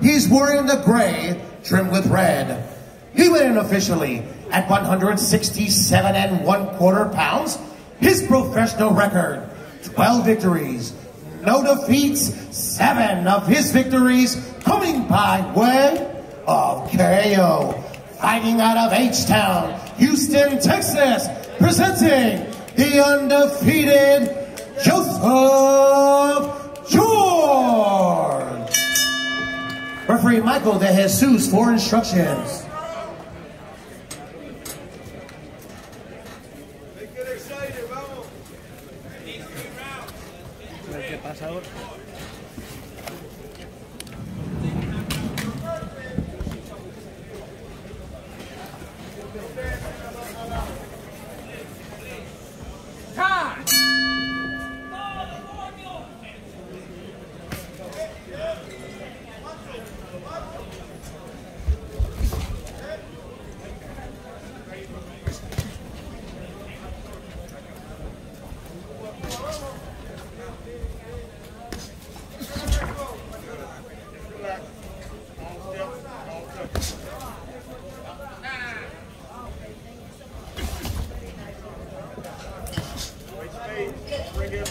he's wearing the gray trimmed with red. He went in officially at 167 and one quarter pounds. His professional record, 12 victories, no defeats, seven of his victories coming by way of KO. Fighting out of H-Town, Houston, Texas, presenting the undefeated Joseph Referee Michael De Jesus for instructions. Boxea.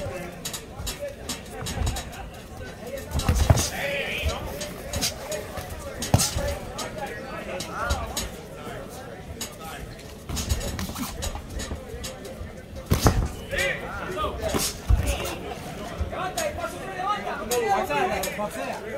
Boxea.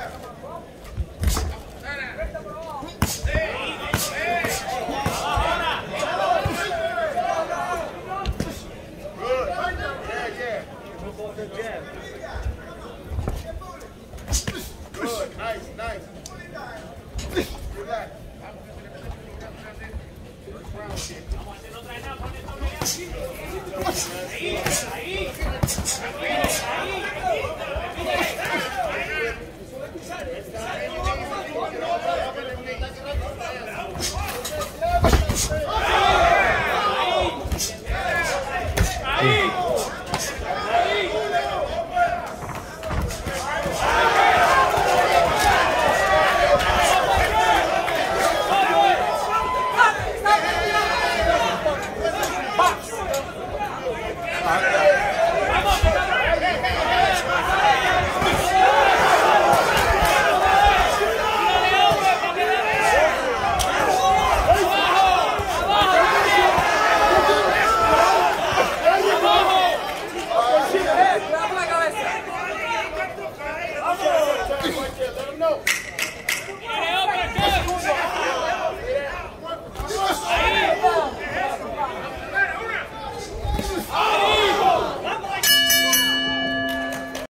Ahí, ahí. Let him know.